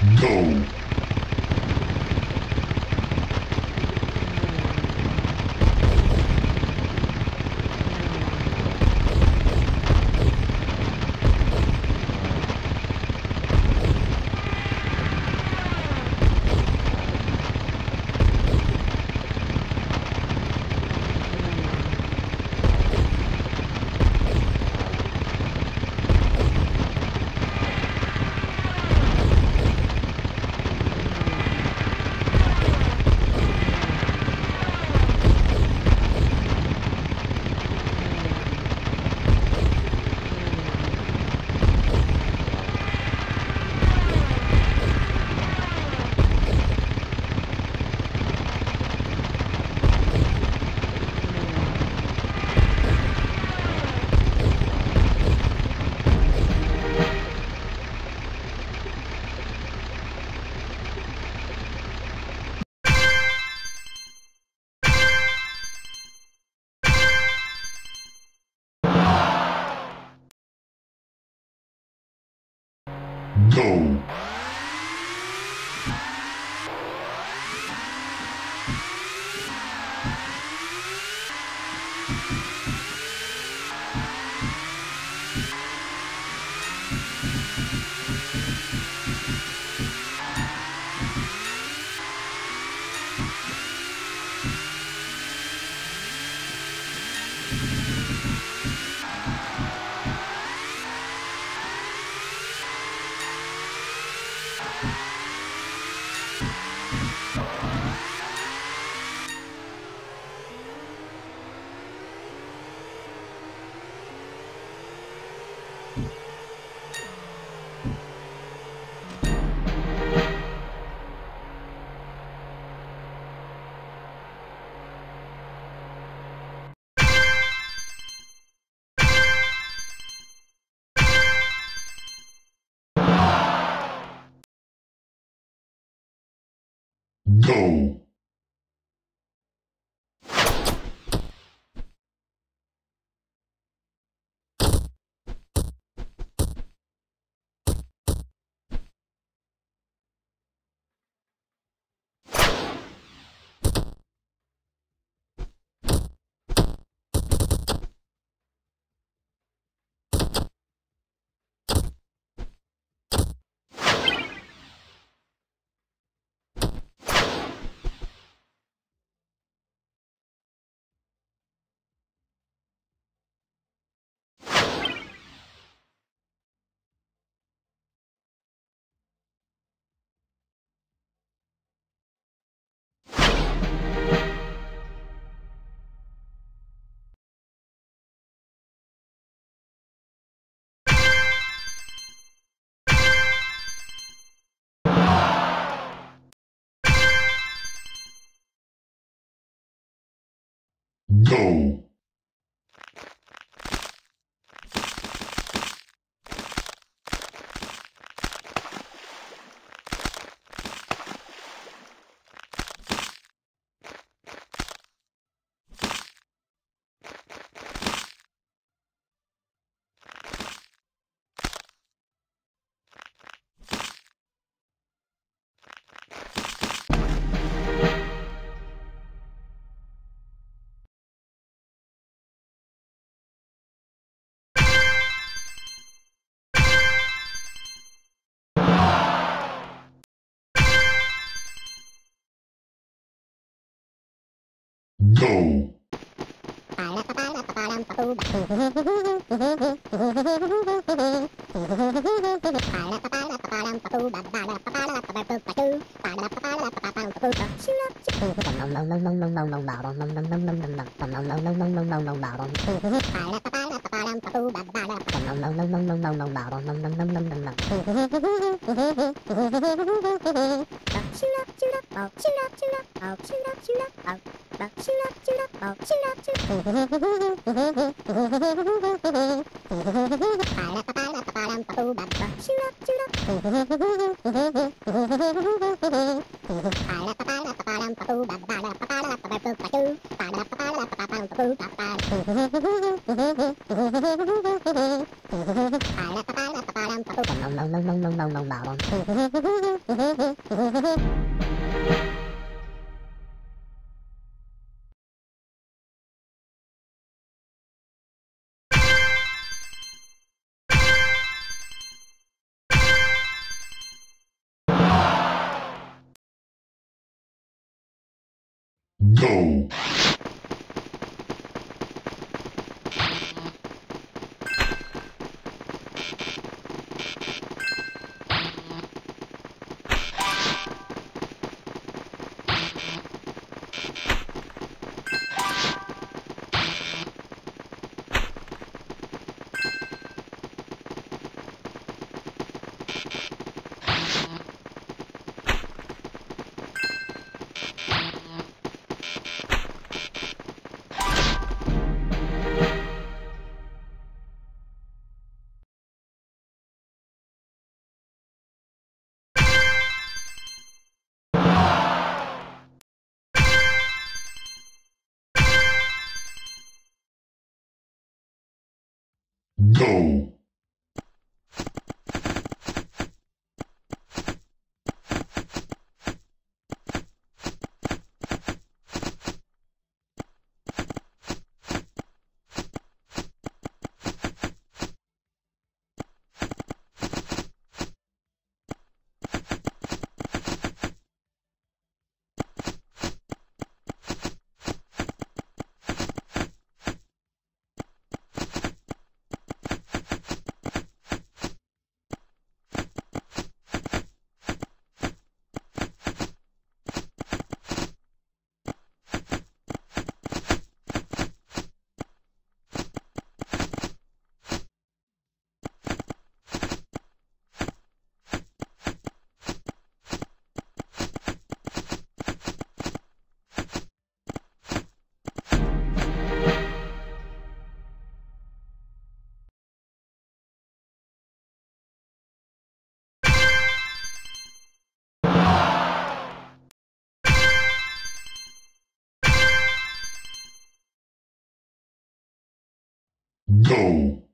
No! Go! Go! No! Go! チラチラ青チラチラ青チラチラ青ラチラチラ青チラチラパラパパラパパランパポババチラチラパラパパラパパランパポババラパパラパパポパチュパラパパラパパパンパポパパパラパパラパパラパパ tam tao bồng bồng bồng bồng bồng bồng bồng bồng bồng No! Go! Go!